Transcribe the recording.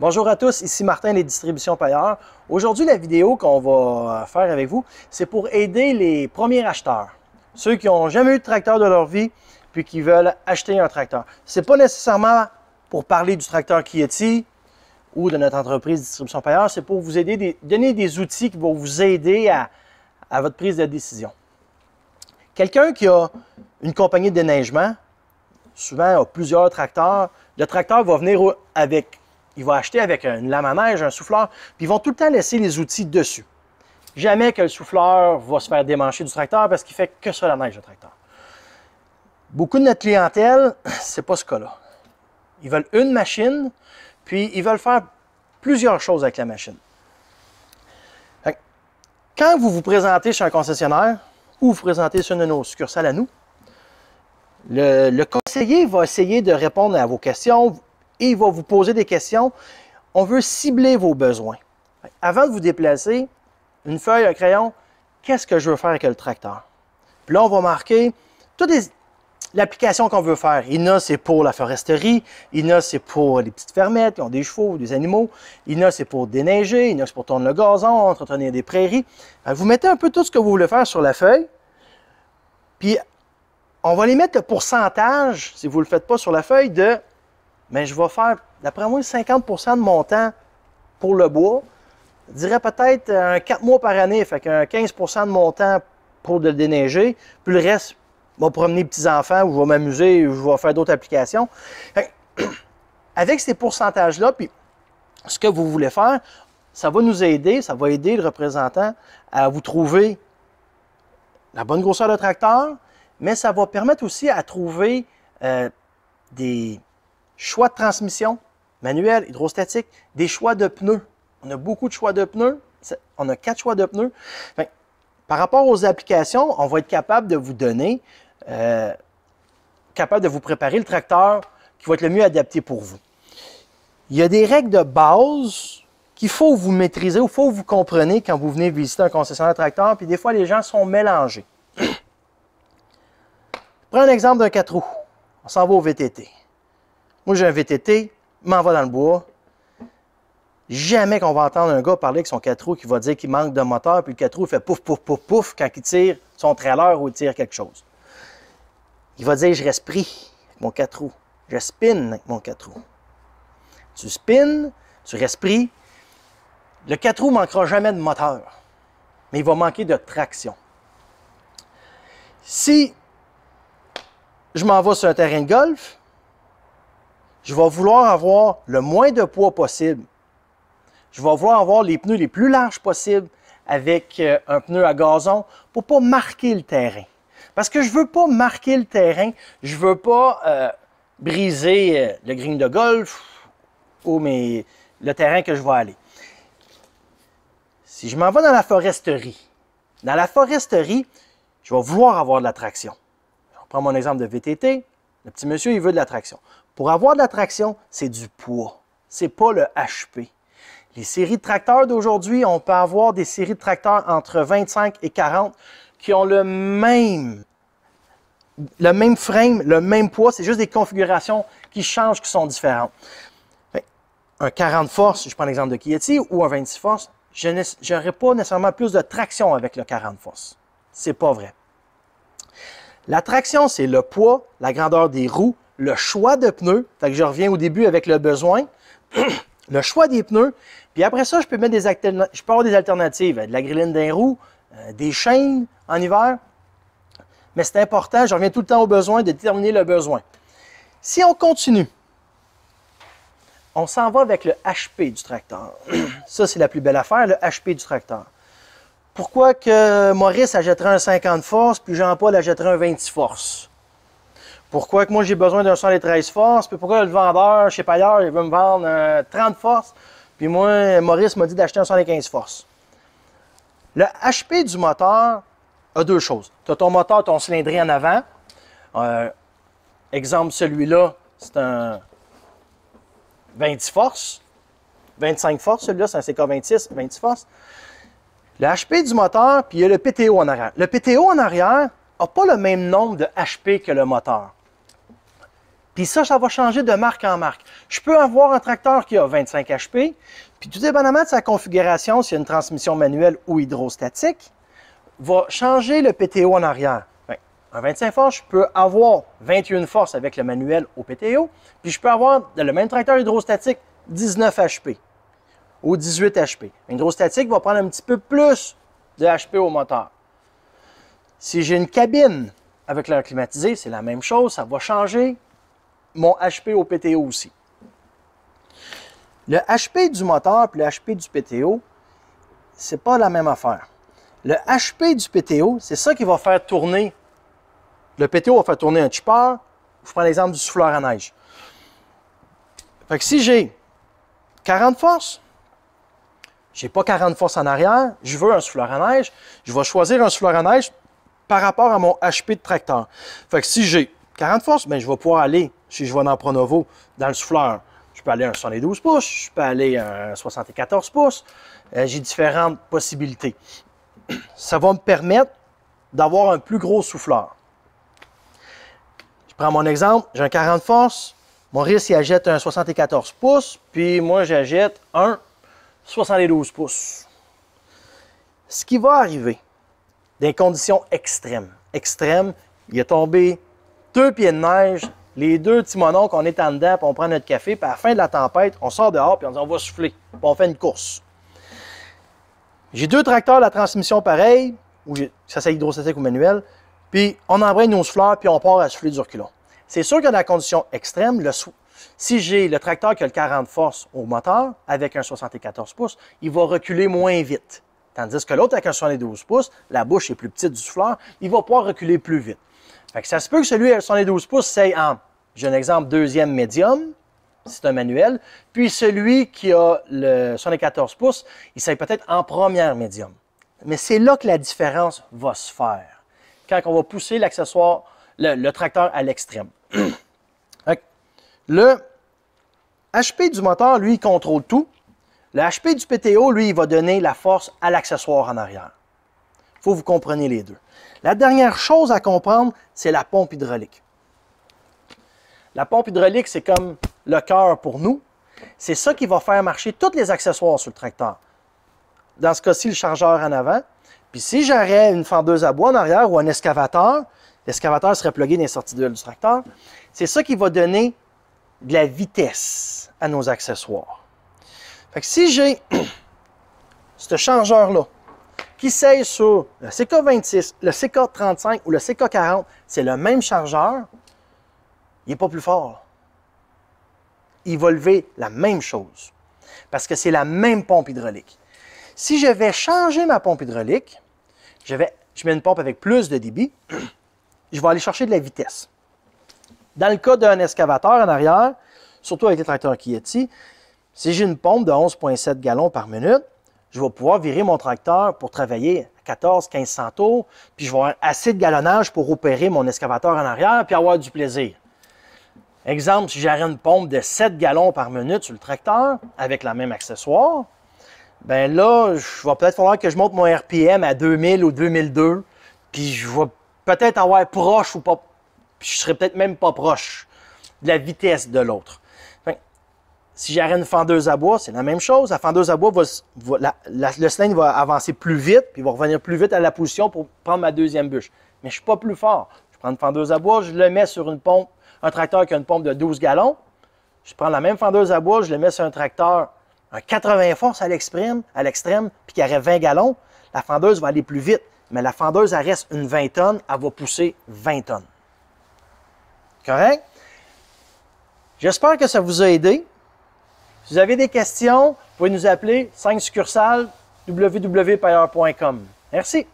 Bonjour à tous, ici Martin des Distributions Payeurs. Aujourd'hui, la vidéo qu'on va faire avec vous, c'est pour aider les premiers acheteurs, ceux qui n'ont jamais eu de tracteur de leur vie, puis qui veulent acheter un tracteur. Ce n'est pas nécessairement pour parler du tracteur Kieti ou de notre entreprise Distribution Payeur, c'est pour vous aider, donner des outils qui vont vous aider à, à votre prise de décision. Quelqu'un qui a une compagnie de déneigement, souvent a plusieurs tracteurs, le tracteur va venir avec il va acheter avec une lame à neige, un souffleur, puis ils vont tout le temps laisser les outils dessus. Jamais que le souffleur va se faire démancher du tracteur parce qu'il fait que ça la neige, le tracteur. Beaucoup de notre clientèle, c'est pas ce cas-là. Ils veulent une machine, puis ils veulent faire plusieurs choses avec la machine. Quand vous vous présentez chez un concessionnaire ou vous vous présentez sur une de nos succursales à nous, le conseiller va essayer de répondre à vos questions, et il va vous poser des questions. On veut cibler vos besoins. Avant de vous déplacer, une feuille, un crayon, qu'est-ce que je veux faire avec le tracteur? Puis là, on va marquer toutes l'application qu'on veut faire. Il c'est pour la foresterie. Il c'est pour les petites fermettes qui ont des chevaux, des animaux. Il c'est pour déneiger. Il c'est pour tourner le gazon, entretenir des prairies. Vous mettez un peu tout ce que vous voulez faire sur la feuille. Puis, on va les mettre le pourcentage, si vous ne le faites pas sur la feuille, de mais je vais faire, d'après moi, 50% de mon temps pour le bois. Je dirais peut-être un 4 mois par année, fait qu'un 15% de mon temps pour le déneiger, puis le reste, je vais promener les petits-enfants ou je vais m'amuser ou je vais faire d'autres applications. Avec ces pourcentages-là, puis ce que vous voulez faire, ça va nous aider, ça va aider le représentant à vous trouver la bonne grosseur de tracteur, mais ça va permettre aussi à trouver euh, des, choix de transmission, manuel, hydrostatique, des choix de pneus. On a beaucoup de choix de pneus. On a quatre choix de pneus. par rapport aux applications, on va être capable de vous donner, euh, capable de vous préparer le tracteur qui va être le mieux adapté pour vous. Il y a des règles de base qu'il faut vous maîtriser ou faut que vous compreniez quand vous venez visiter un concessionnaire tracteur, puis des fois les gens sont mélangés. Prends un exemple d'un 4 roues. On s'en va au VTT. Moi, j'ai un VTT, m'en va dans le bois. Jamais qu'on va entendre un gars parler avec son 4 roues qui va dire qu'il manque de moteur, puis le 4 roues fait pouf, pouf, pouf, pouf quand il tire son trailer ou il tire quelque chose. Il va dire Je reste pris avec mon 4 roues. Je spin avec mon 4 roues. Tu spins, tu restes pris. Le 4 roues ne manquera jamais de moteur, mais il va manquer de traction. Si je m'en vais sur un terrain de golf, je vais vouloir avoir le moins de poids possible. Je vais vouloir avoir les pneus les plus larges possibles avec euh, un pneu à gazon pour ne pas marquer le terrain. Parce que je ne veux pas marquer le terrain, je ne veux pas euh, briser euh, le green de golf ou le terrain que je vais aller. Si je m'en vais dans la foresterie, dans la foresterie, je vais vouloir avoir de la traction. Je prends mon exemple de VTT. Le petit monsieur, il veut de la traction. Pour avoir de la traction, c'est du poids. C'est pas le HP. Les séries de tracteurs d'aujourd'hui, on peut avoir des séries de tracteurs entre 25 et 40 qui ont le même, le même frame, le même poids. C'est juste des configurations qui changent, qui sont différentes. Un 40 forces, je prends l'exemple de Kieti, ou un 26 forces, je n'aurai pas nécessairement plus de traction avec le 40 forces. C'est pas vrai. La traction, c'est le poids, la grandeur des roues, le choix de pneus. Fait que je reviens au début avec le besoin. le choix des pneus. Puis après ça, je peux mettre des je peux avoir des alternatives. De la grilline d'un roue, euh, des chaînes en hiver. Mais c'est important, je reviens tout le temps au besoin, de déterminer le besoin. Si on continue, on s'en va avec le HP du tracteur. Ça, c'est la plus belle affaire, le HP du tracteur. Pourquoi que Maurice achèterait un 50 forces, puis Jean-Paul achèterait un 26 forces? Pourquoi que moi j'ai besoin d'un 113 forces, puis pourquoi le vendeur chez Payeur, il veut me vendre 30 forces, puis moi, Maurice m'a dit d'acheter un 115 forces. Le HP du moteur a deux choses. Tu as ton moteur, ton cylindré en avant. Euh, exemple, celui-là, c'est un 20 forces. 25 forces, celui-là, c'est un CK26, 20 forces. Le HP du moteur, puis il y a le PTO en arrière. Le PTO en arrière n'a pas le même nombre de HP que le moteur. Puis il y a le PTO en arrière. Le PTO en arrière n'a pas le même nombre de HP que le moteur. 20 forces, celui-là, c'est un CK26, 20 forces. Le HP du moteur, puis il y a le PTO en arrière. Le PTO en arrière Puis ça, ça va changer de marque en marque. Je peux avoir un tracteur qui a 25 HP, puis tout dépendamment de sa configuration, s'il y a une transmission manuelle ou hydrostatique, va changer le PTO en arrière. Ben, un 25 forces, je peux avoir 21 forces avec le manuel au PTO, puis je peux avoir le même tracteur hydrostatique 19 HP ou 18 HP. Hydrostatique va prendre un petit peu plus de HP au moteur. Si j'ai une cabine avec l'air climatisé, c'est la même chose, ça va changer mon HP au PTO aussi. Le HP du moteur et le HP du PTO, c'est pas la même affaire. Le HP du PTO, c'est ça qui va faire tourner. Le PTO va faire tourner un chipper. Je prends l'exemple du souffleur à neige. Fait que si j'ai 40 forces, j'ai pas 40 forces en arrière, je veux un souffleur à neige, je vais choisir un souffleur à neige par rapport à mon HP de tracteur. Fait que si j'ai 40 forces, bien, je vais pouvoir aller, si je vais dans Pronovo, dans le souffleur, je peux aller à un 72 pouces, je peux aller à un 74 pouces. Euh, j'ai différentes possibilités. Ça va me permettre d'avoir un plus gros souffleur. Je prends mon exemple, j'ai un 40 forces, mon risque, il achète un 74 pouces, puis moi, j'achète un 72 pouces. Ce qui va arriver, des conditions extrêmes. Extrêmes, il est tombé deux pieds de neige, les deux petits mononcles, on est en dedans, puis on prend notre café, puis à la fin de la tempête, on sort dehors, puis on dit on va souffler, puis on fait une course. J'ai deux tracteurs, la transmission pareille, ou ça c'est hydrostatique ou manuel, puis on embraye nos souffleurs, puis on part à souffler du reculon. C'est sûr que dans la condition extrême, si j'ai le tracteur qui a le 40 forces au moteur avec un 74 pouces, il va reculer moins vite. Tandis que l'autre avec un 72 pouces, la bouche est plus petite du souffleur, il va pouvoir reculer plus vite. Fait que ça se peut que celui avec 72 pouces, c'est en, j'ai un exemple, deuxième médium, c'est un manuel, puis celui qui a le 74 pouces, il serait peut-être en première médium. Mais c'est là que la différence va se faire, quand on va pousser l'accessoire, le, tracteur à l'extrême. le HP du moteur, lui, il contrôle tout. Le HP du PTO, lui, il va donner la force à l'accessoire en arrière. Il faut que vous compreniez les deux. La dernière chose à comprendre, c'est la pompe hydraulique. La pompe hydraulique, c'est comme le cœur pour nous. C'est ça qui va faire marcher tous les accessoires sur le tracteur. Dans ce cas-ci, le chargeur en avant. Puis si j'aurais une fendeuse à bois en arrière ou un excavateur, l'excavateur serait plugué dans les sorties d'huile du tracteur. C'est ça qui va donner de la vitesse à nos accessoires. Fait que si j'ai ce changeur-là qui sait sur le CK26, le CK35 ou le CK40, c'est le même chargeur, il n'est pas plus fort. Il va lever la même chose parce que c'est la même pompe hydraulique. Si je vais changer ma pompe hydraulique, je, vais, je mets une pompe avec plus de débit, je vais aller chercher de la vitesse. Dans le cas d'un excavateur en arrière, surtout avec les tracteurs Kieti, si j'ai une pompe de 11,7 gallons par minute, je vais pouvoir virer mon tracteur pour travailler à 14-1500 tours, puis je vais avoir assez de galonnage pour opérer mon excavateur en arrière, puis avoir du plaisir. Exemple, si j'aurais une pompe de 7 gallons par minute sur le tracteur, avec la même accessoire, ben là, je va peut-être falloir que je monte mon RPM à 2000 ou 2002, puis je vais peut-être avoir proche ou pas, puis je serai peut-être même pas proche de la vitesse de l'autre. Si j'arrête une fendeuse à bois, c'est la même chose. La fendeuse à bois, va, le cylindre va avancer plus vite, puis va revenir plus vite à la position pour prendre ma deuxième bûche. Mais je ne suis pas plus fort. Je prends une fendeuse à bois, je le mets sur une pompe, un tracteur qui a une pompe de 12 gallons. Je prends la même fendeuse à bois, je le mets sur un tracteur, un 80 forces à l'extrême, à l'extrême, puis qui aurait 20 gallons. La fendeuse va aller plus vite. Mais la fendeuse, elle reste une 20 tonnes, elle va pousser 20 tonnes. Correct? J'espère que ça vous a aidé. Si vous avez des questions, vous pouvez nous appeler 5 succursales www.payer.com. Merci.